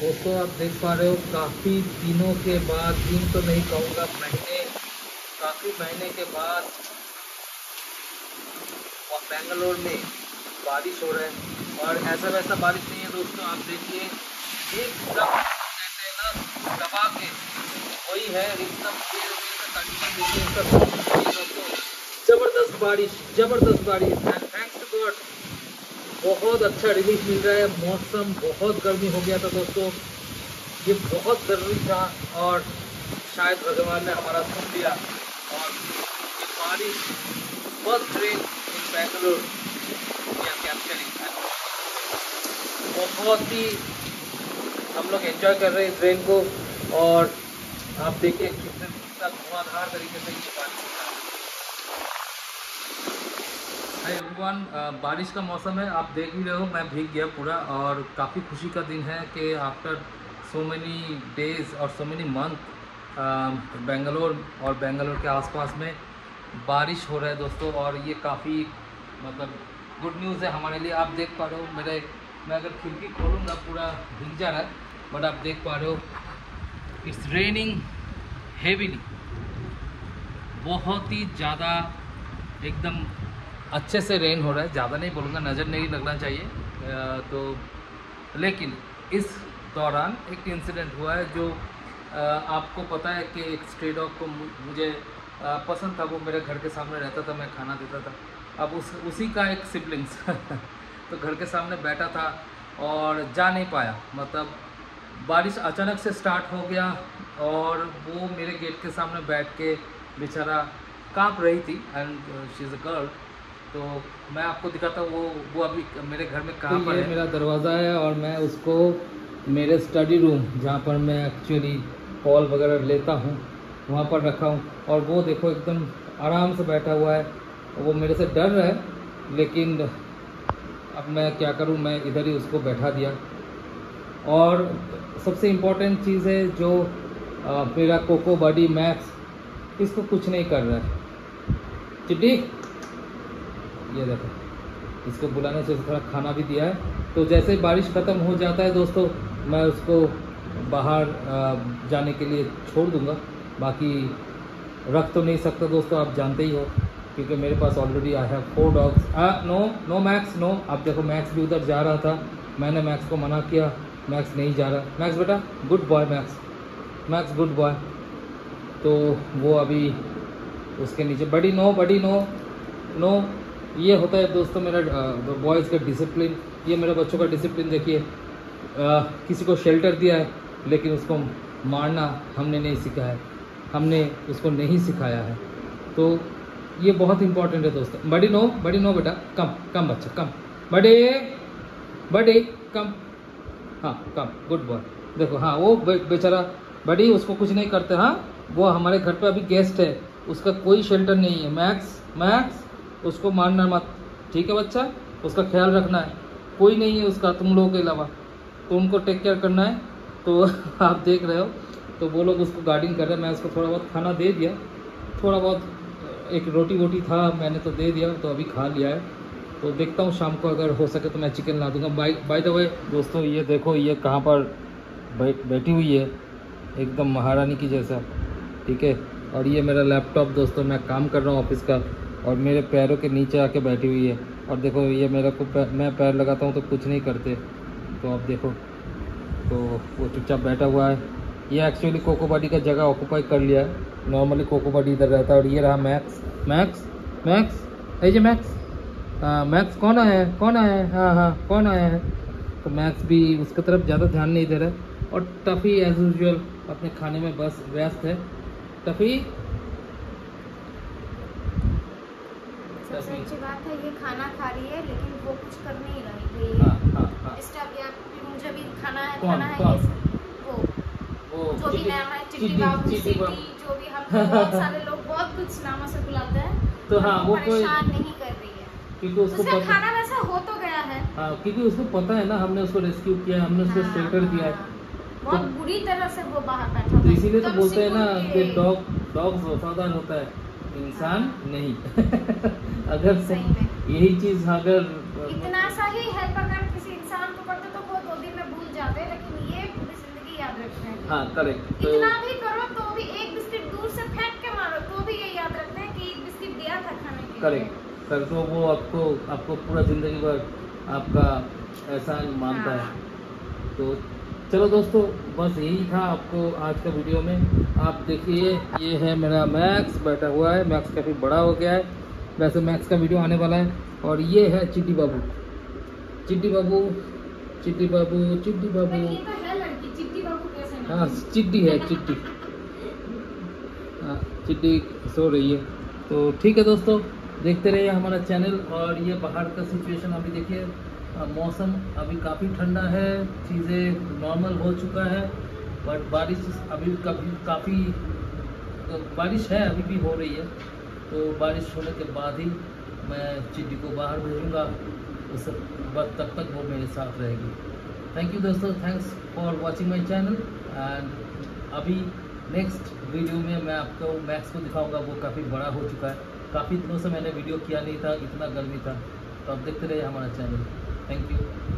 दोस्तों आप देख पा रहे हो, काफ़ी दिनों के बाद, दिन तो नहीं कहूँगा, महीने, काफ़ी महीने के बाद और बेंगलोर में बारिश हो रहा है। और ऐसा वैसा बारिश नहीं है दोस्तों, आप देखिए, एकदम कहते हैं ना दबा के वही है, एकदम ज़बरदस्त बारिश ज़बरदस्त बारिश थैंक्स टू गॉड बहुत अच्छा रिलीफ मिल रहा है। मौसम बहुत गर्मी हो गया था दोस्तों। ये बहुत ज़रूरी था और शायद भगवान ने हमारा सुन लिया। और बारिश first train in Bangalore capturing बहुत ही हम लोग एंजॉय कर रहे हैं ट्रेन को। और आप देखिए कितने कितना धुआंधार तरीके से ये बारिश हो रहा है हाय एवरीवन बारिश का मौसम है, आप देख ही रहे हो, मैं भीग गया पूरा और काफ़ी खुशी का दिन है कि आफ्टर सो मेनी डेज़ और सो मेनी मंथ बेंगलोर और बेंगलोर के आसपास में बारिश हो रहा है दोस्तों और ये काफ़ी मतलब गुड न्यूज़ है हमारे लिए। आप देख पा रहे हो, मेरे, मैं अगर खिड़की खोलूँगा पूरा भीग जा रहा है बट आप देख पा रहे हो इट्स रेनिंग हेवीली बहुत ही ज़्यादा एकदम अच्छे से रेन हो रहा है, ज़्यादा नहीं बोलूँगा, नज़र नहीं लगना चाहिए। तो लेकिन इस दौरान एक इंसिडेंट हुआ है जो आपको पता है कि एक स्ट्रे डॉग को मुझे पसंद था, वो मेरे घर के सामने रहता था, मैं खाना देता था। अब उस, उसी का एक सिबलिंग्स तो घर के सामने बैठा था और जा नहीं पाया। मतलब बारिश अचानक से स्टार्ट हो गया और वो मेरे गेट के सामने बैठ के बेचारा काँप रही थी। And she is a girl तो मैं आपको दिखाता हूँ वो वो अभी मेरे घर में कहाँ तो पर है। मेरा दरवाज़ा है और मैं उसको मेरे स्टडी रूम जहाँ पर मैं एक्चुअली कॉल वगैरह लेता हूँ वहाँ पर रखा हूँ। और वो देखो एकदम आराम से बैठा हुआ है। वो मेरे से डर रहा है लेकिन अब मैं क्या करूँ मैं इधर ही उसको बैठा दिया। और सबसे इम्पोर्टेंट चीज़ है जो मेरा कोको बॉडी मैक्स इसको कुछ नहीं कर रहा है। चिट्टी ये देखो। इसको बुलाने से थोड़ा खाना भी दिया है। तो जैसे बारिश ख़त्म हो जाता है दोस्तों, मैं उसको बाहर जाने के लिए छोड़ दूँगा। बाकी रख तो नहीं सकता दोस्तों, आप जानते ही हो, क्योंकि मेरे पास already I have four dogs no no Max no आप देखो मैक्स भी उधर जा रहा था। मैंने मैक्स को मना किया। मैक्स नहीं जा रहा। मैक्स बेटा good boy Max Max good boy तो वो अभी उसके नीचे, बड़ी नो बड़ी नो नो ये होता है दोस्तों मेरा बॉयज़ का डिसिप्लिन ये मेरे बच्चों का डिसिप्लिन देखिए किसी को शेल्टर दिया है, लेकिन उसको मारना हमने नहीं सीखा है। हमने उसको नहीं सिखाया है। तो ये बहुत इंपॉर्टेंट है दोस्तों। बड़ी नो बड़ी नो बेटा, कम कम बच्चा, कम। बड़े बड़े, कम। हाँ कम गुड बॉय देखो हाँ वो बेचारा बड़ी उसको कुछ नहीं करते। हाँ वो हमारे घर पे अभी गेस्ट है, उसका कोई शेल्टर नहीं है। मैक्स मैक्स उसको मारना मत। ठीक है बच्चा? उसका ख्याल रखना है। कोई नहीं है उसका, तुम लोगों के अलावा। तो उनको टेक केयर करना है तो आप देख रहे हो। तो वो लोग उसको गार्डिंग कर रहे हैं। मैं उसको थोड़ा बहुत खाना दे दिया। थोड़ा बहुत, एक रोटी वोटी था, मैंने तो दे दिया तो अभी खा लिया है। तो देखता हूँ शाम को अगर हो सके तो मैं चिकन ला दूँगा। बाई बाई द वे दोस्तों, ये देखो, ये कहाँ पर बैठी हुई है। एकदम महारानी की जैसा। ठीक है? और ये मेरा लैपटॉप दोस्तों, मैं काम कर रहा हूँ ऑफ़िस का। और मेरे पैरों के नीचे आके बैठी हुई है। और देखो ये मेरा को पैर, मैं पैर लगाता हूँ तो कुछ नहीं करते। तो आप देखो तो वो चुपचाप बैठा हुआ है। ये एक्चुअली कोकोबाडी का जगह ऑक्यूपाई कर लिया है। नॉर्मली कोकोबाडी इधर रहता है और ये रहा Max Max Max ji Max हाँ मैक्स कौन आया है? कौन आया है? हाँ हाँ कौन आया है? तो मैक्स भी उसकी तरफ़ ज़्यादा ध्यान नहीं दे रहा है। और टफ़ी एज यूजल अपने खाने में बस व्यस्त है। टफ़ी? अच्छी बात है ये खाना खा रही है लेकिन वो कुछ कर नहीं रही। है हाँ, हाँ, हाँ। मुझे भी खाना है खाना है वो। वो जो भी नाम है चिट्टी बाबू जो भी हम बहुत सारे लोग बहुत कुछ नामों से बुलाते हैं तो हाँ वो परेशान नहीं कर रही है। क्योंकि उसको पता खाना वैसा हो तो गया है। हाँ क्योंकि उसको पता है ना हमने उसको रेस्क्यू किया हमने उसको शेल्टर दिया है। बहुत तो, बुरी तरह से वो बाहर बैठा तो इसीलिए तो बोलते हैं ना कि डॉग डॉग वफादार होता है। इंसान नहीं। अगर यही चीज़ अगर इतना सा ही हेल्प अगर किसी इंसान को करते तो वो दो दिन में भूल जाते लेकिन ये पूरी ज़िंदगी याद रखते हैं। हाँ करेक्ट तो इतना भी करो तो भी एक बिस्किट दूर से फेंक के मारो तो भी ये याद रखते हैं कि एक बिस्किट दिया था खाने के करेक्ट सर तो वो आपको आपको पूरा ज़िंदगी भर आपका एहसान मानता है। हाँ। तो चलो दोस्तों बस यही था आपको आज का वीडियो में। आप देखिए ये है मेरा मैक्स बैठा हुआ है। मैक्स काफ़ी बड़ा हो गया है। वैसे मैक्स का वीडियो आने वाला है। और ये है चिट्टी बाबू। चिट्टी बाबू चिट्टी बाबू चिट्टी बाबू। तो है चिट्टी हाँ? चिट्टी है चिट्टी। सो रही है। तो ठीक है दोस्तों देखते रहिए हमारा चैनल और ये बाहर का सिचुएशन अभी देखिए। मौसम अभी काफ़ी ठंडा है, चीज़ें नॉर्मल हो चुका है बट बारिश अभी कभी काफ़ी तो बारिश है अभी भी हो रही है तो बारिश होने के बाद ही मैं चिट्टी को बाहर भेजूँगा, उस वक्त तब तक वो मेरे साथ रहेगी। थैंक यू दोस्तों thanks for watching my channel and अभी नेक्स्ट वीडियो में मैं आपको मैक्स को दिखाऊँगा, वो काफ़ी बड़ा हो चुका है। काफ़ी दिनों से मैंने वीडियो किया नहीं था, इतना गर्मी था तो आप देखते रहिए हमारा चैनल Thank you.